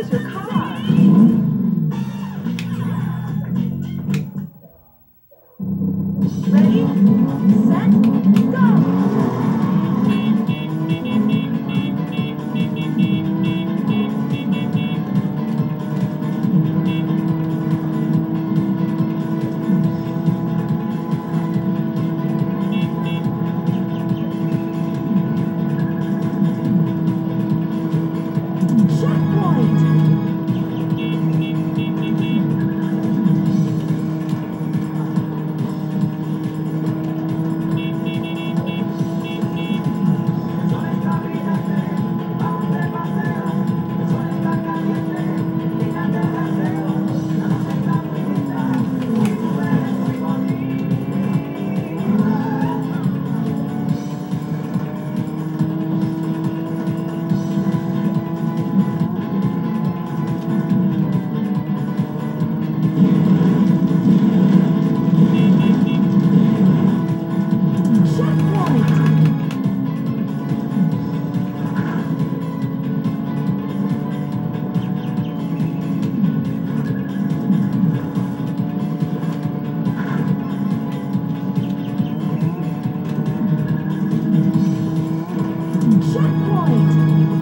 Where's your car? Ready? Point.